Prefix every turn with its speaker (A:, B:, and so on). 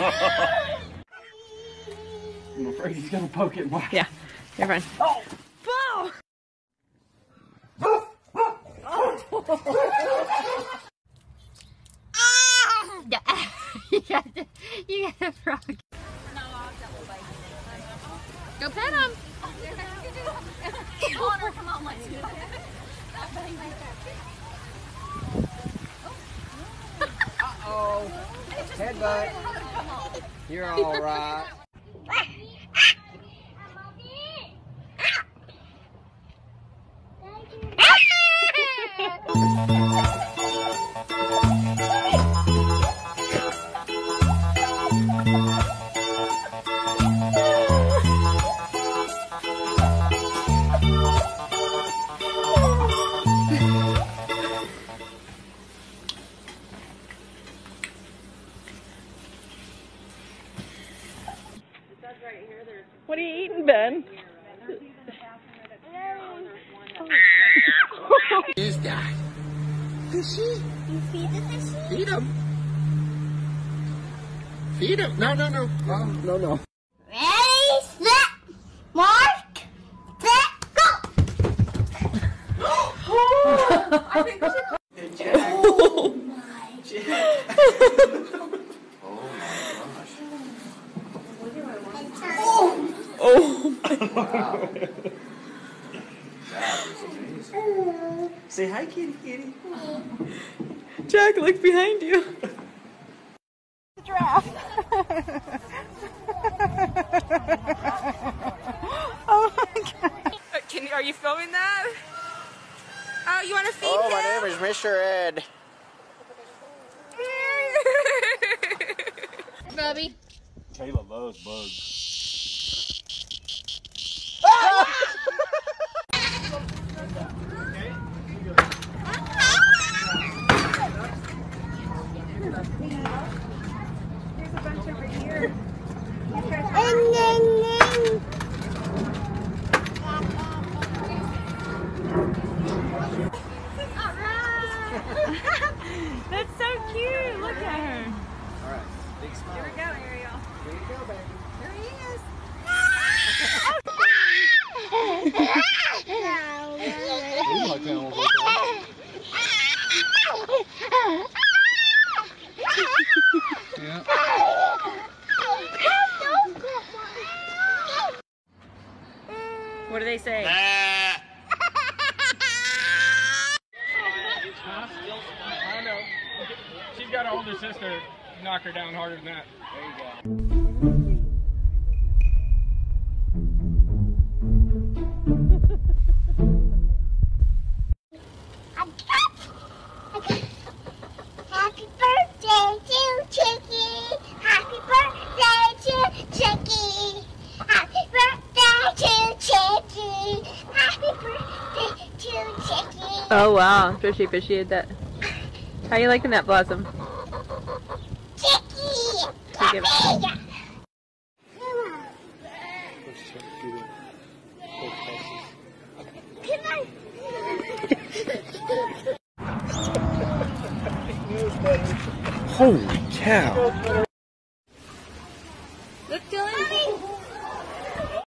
A: I'm afraid he's gonna poke it more.
B: Yeah, you're fine.
A: Oh!
B: Whoa! you got the, you got the frog. Go pet him.
C: Connor, come on, let's do it.
D: Uh-oh. Headbutt. You're all right.
B: What are you eating, Ben?
D: Is that?
C: Fishy? You feed the fishy?
D: Feed him. Feed him. No, no, no. No, no, no.
C: Ready, set, mark, set, go! Oh, I think we should Oh my.
A: Say hi, kitty, kitty.
B: Jack, look behind you. The giraffe. oh my god. Uh, Can, are you filming that? Oh, you want to feed me?
D: Oh,
B: him?
D: my name is Mr. Ed.
C: Bubby.
A: Kayla loves bugs.
B: That's so cute. Look at her.
D: All right. Big smile.
B: Here we go, Ariel.
D: Here you go, baby.
B: Here he is.
A: You like animals like that? Yeah.
B: What do they say?
A: I know. She's got an older sister. Knock her down harder than that.
C: Happy
B: Oh wow, Fishy appreciated that. How you liking that blossom?
C: Chicky.
B: Take
C: Come on.
A: Holy cow.